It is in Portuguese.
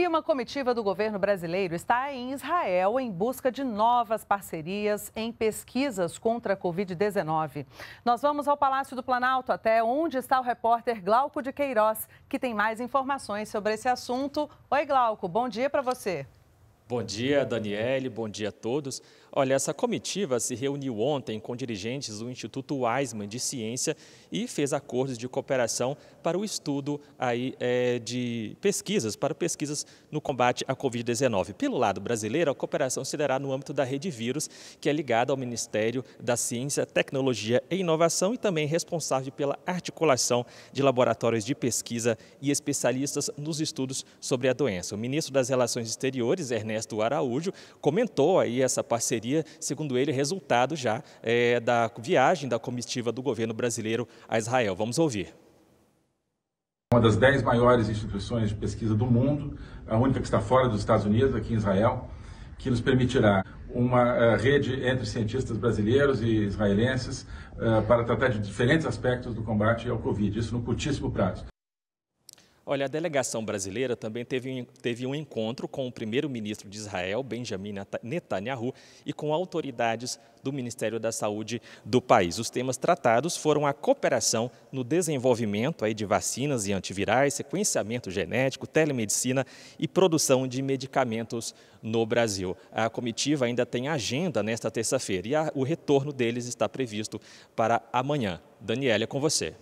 E uma comitiva do governo brasileiro está em Israel em busca de novas parcerias em pesquisas contra a Covid-19. Nós vamos ao Palácio do Planalto, até onde está o repórter Glauco de Queiroz, que tem mais informações sobre esse assunto. Oi, Glauco, bom dia para você. Bom dia, Daniele, bom dia a todos. Olha, essa comitiva se reuniu ontem com dirigentes do Instituto Weizmann de Ciência e fez acordos de cooperação para o estudo aí, é, de pesquisas, para pesquisas no combate à Covid-19. Pelo lado brasileiro, a cooperação se dará no âmbito da Rede Vírus, que é ligada ao Ministério da Ciência, Tecnologia e Inovação e também responsável pela articulação de laboratórios de pesquisa e especialistas nos estudos sobre a doença. O ministro das Relações Exteriores, Ernesto Araújo, comentou aí essa parceria segundo ele, resultado já é, da viagem da comitiva do governo brasileiro a Israel. Vamos ouvir. Uma das dez maiores instituições de pesquisa do mundo, a única que está fora dos Estados Unidos, aqui em Israel, que nos permitirá uma uh, rede entre cientistas brasileiros e israelenses uh, para tratar de diferentes aspectos do combate ao Covid, isso no curtíssimo prazo. Olha, a delegação brasileira também teve, teve um encontro com o primeiro-ministro de Israel, Benjamin Netanyahu, e com autoridades do Ministério da Saúde do país. Os temas tratados foram a cooperação no desenvolvimento aí de vacinas e antivirais, sequenciamento genético, telemedicina e produção de medicamentos no Brasil. A comitiva ainda tem agenda nesta terça-feira e a, o retorno deles está previsto para amanhã. Daniela, é com você.